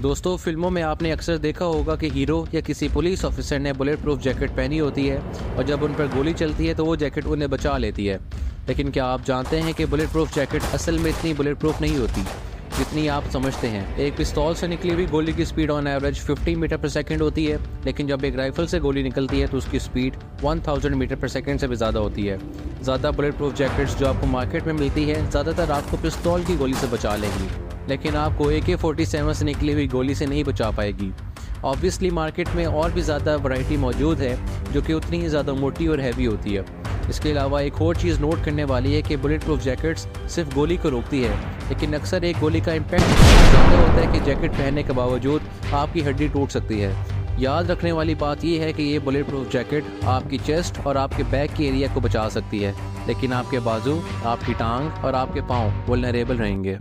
दोस्तों, फ़िल्मों में आपने अक्सर देखा होगा कि हीरो या किसी पुलिस ऑफिसर ने बुलेट प्रूफ जैकेट पहनी होती है और जब उन पर गोली चलती है तो वो जैकेट उन्हें बचा लेती है। लेकिन क्या आप जानते हैं कि बुलेट प्रूफ जैकेट असल में इतनी बुलेट प्रूफ नहीं होती, जितनी आप समझते हैं? एक पिस्तौल से निकली हुई गोली की स्पीड ऑन एवरेज 50 मीटर पर सेकंड होती है, लेकिन जब एक राइफल से गोली निकलती है तो उसकी स्पीड 1000 मीटर पर सेकंड से भी ज़्यादा होती है। ज़्यादा बुलेट प्रूफ जैकेट्स जो आपको मार्केट में मिलती है, ज़्यादातर आपको पिस्तौल की गोली से बचा लेंगी। लेकिन आपको ए के फोर्टी सेवन से निकली हुई गोली से नहीं बचा पाएगी। ऑब्वियसली मार्केट में और भी ज़्यादा वैरायटी मौजूद है, जो कि उतनी ही ज़्यादा मोटी और हैवी होती है। इसके अलावा एक और चीज़ नोट करने वाली है कि बुलेट प्रूफ जैकेट्स सिर्फ़ गोली को रोकती है, लेकिन अक्सर एक गोली का इम्पैक्ट ज़्यादा होता है कि जैकेट पहनने के बावजूद आपकी हड्डी टूट सकती है। याद रखने वाली बात यह है कि ये बुलेट प्रूफ जैकेट आपकी चेस्ट और आपके बैक के एरिया को बचा सकती है, लेकिन आपके बाजू, आपकी टांग और आपके पाँव वनरेबल रहेंगे।